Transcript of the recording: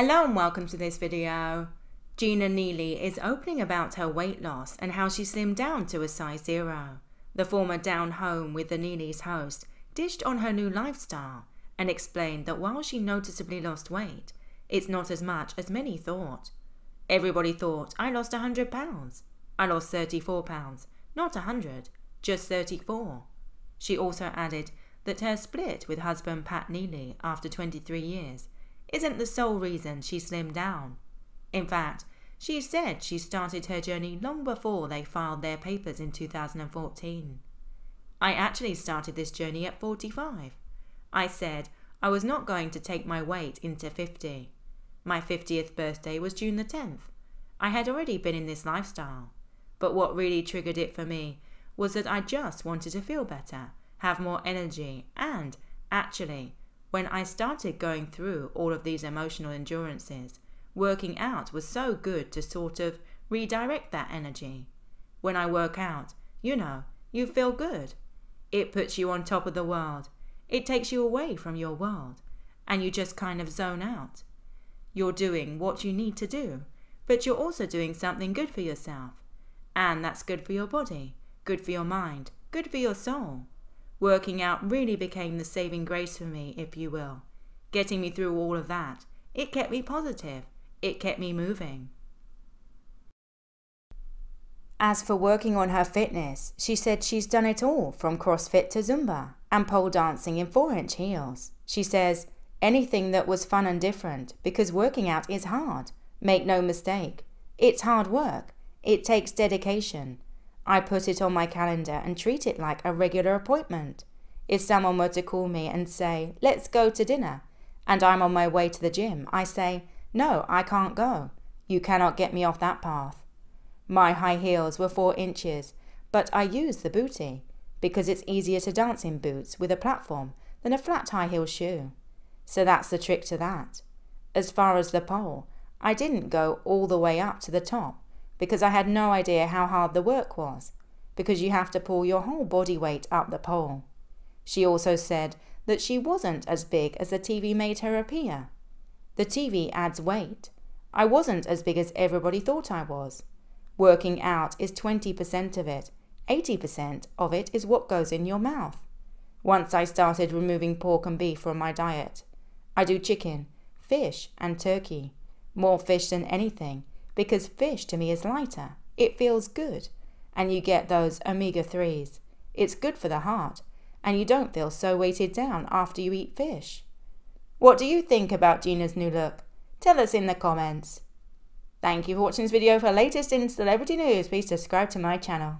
Hello and welcome to this video. Gina Neely is opening about her weight loss and how she slimmed down to a size zero. The former Down Home with the Neely's host dished on her new lifestyle and explained that while she noticeably lost weight, it's not as much as many thought. Everybody thought I lost 100 pounds. I lost 34 pounds, not 100, just 34. She also added that her split with husband Pat Neely after 23 years isn't the sole reason she slimmed down. In fact, she said she started her journey long before they filed their papers in 2014. I actually started this journey at 45. I said I was not going to take my weight into 50. My 50th birthday was June the 10th. I had already been in this lifestyle. But what really triggered it for me was that I just wanted to feel better, have more energy, and, actually, when I started going through all of these emotional endurances, working out was so good to sort of redirect that energy. When I work out, you know, you feel good. It puts you on top of the world. It takes you away from your world, and you just kind of zone out. You're doing what you need to do, but you're also doing something good for yourself. And that's good for your body, good for your mind, good for your soul. Working out really became the saving grace for me, if you will. Getting me through all of that. It kept me positive. It kept me moving. As for working on her fitness, she said she's done it all from CrossFit to Zumba and pole dancing in 4 inch heels. She says, anything that was fun and different because working out is hard. Make no mistake, it's hard work. It takes dedication. I put it on my calendar and treat it like a regular appointment. If someone were to call me and say, let's go to dinner, and I'm on my way to the gym, I say, no, I can't go. You cannot get me off that path. My high heels were four inches, but I used the bootie because it's easier to dance in boots with a platform than a flat high heel shoe. So that's the trick to that. As far as the pole, I didn't go all the way up to the top because I had no idea how hard the work was, because you have to pull your whole body weight up the pole. She also said that she wasn't as big as the TV made her appear. The TV adds weight. I wasn't as big as everybody thought I was. Working out is 20% of it. 80% of it is what goes in your mouth. Once I started removing pork and beef from my diet. I do chicken, fish, and turkey. More fish than anything, because fish to me is lighter. It feels good. And you get those omega 3s. It's good for the heart. And you don't feel so weighted down after you eat fish. What do you think about Gina's new look? Tell us in the comments. Thank you for watching this video. For latest in celebrity news, please subscribe to my channel.